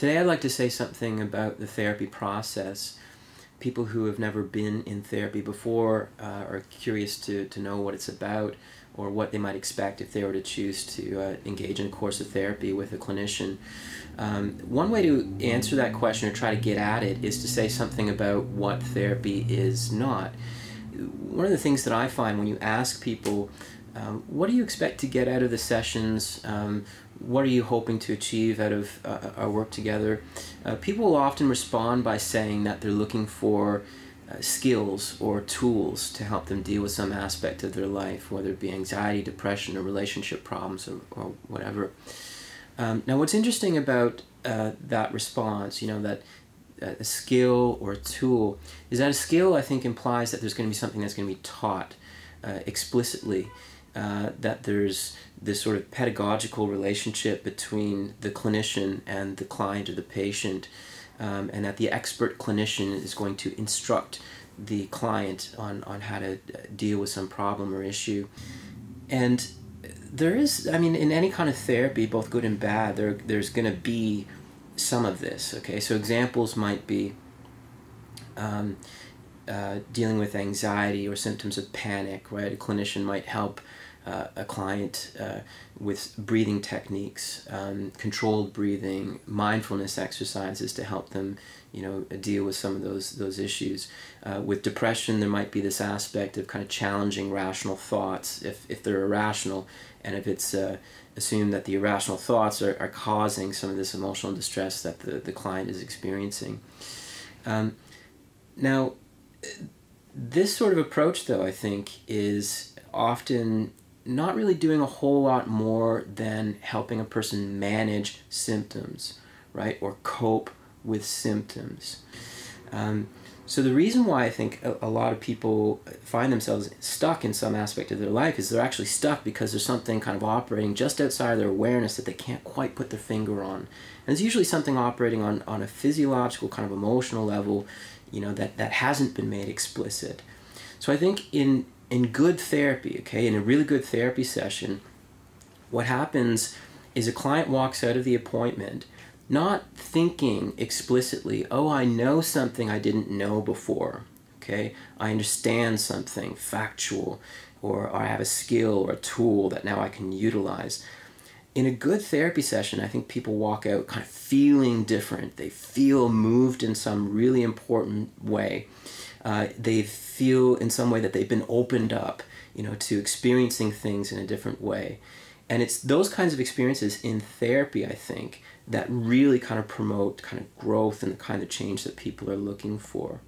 Today, I'd like to say something about the therapy process. People who have never been in therapy before uh, are curious to, to know what it's about or what they might expect if they were to choose to uh, engage in a course of therapy with a clinician. Um, one way to answer that question or try to get at it is to say something about what therapy is not. One of the things that I find when you ask people, um, what do you expect to get out of the sessions? Um, what are you hoping to achieve out of uh, our work together? Uh, people will often respond by saying that they're looking for uh, skills or tools to help them deal with some aspect of their life, whether it be anxiety, depression, or relationship problems, or, or whatever. Um, now, what's interesting about uh, that response, you know, that uh, a skill or a tool, is that a skill I think implies that there's going to be something that's going to be taught uh, explicitly uh, that there's this sort of pedagogical relationship between the clinician and the client or the patient, um, and that the expert clinician is going to instruct the client on, on how to deal with some problem or issue. And there is, I mean, in any kind of therapy, both good and bad, there, there's going to be some of this, okay? So examples might be um, uh, dealing with anxiety or symptoms of panic, right? A clinician might help uh, a client uh, with breathing techniques, um, controlled breathing, mindfulness exercises to help them, you know, deal with some of those those issues. Uh, with depression, there might be this aspect of kind of challenging rational thoughts if, if they're irrational, and if it's uh, assumed that the irrational thoughts are, are causing some of this emotional distress that the, the client is experiencing. Um, now, this sort of approach, though, I think, is often not really doing a whole lot more than helping a person manage symptoms, right, or cope with symptoms. Um, so the reason why I think a, a, lot of people find themselves stuck in some aspect of their life is they're actually stuck because there's something kind of operating just outside of their awareness that they can't quite put their finger on. And it's usually something operating on, on a physiological kind of emotional level, you know, that, that hasn't been made explicit. So I think in in good therapy, okay, in a really good therapy session, what happens is a client walks out of the appointment not thinking explicitly, oh, I know something I didn't know before, okay, I understand something factual, or I have a skill or a tool that now I can utilize. In a good therapy session, I think people walk out kind of feeling different. They feel moved in some really important way uh, they feel in some way that they've been opened up, you know, to experiencing things in a different way. And it's those kinds of experiences in therapy, I think, that really kind of promote kind of growth and the kind of change that people are looking for.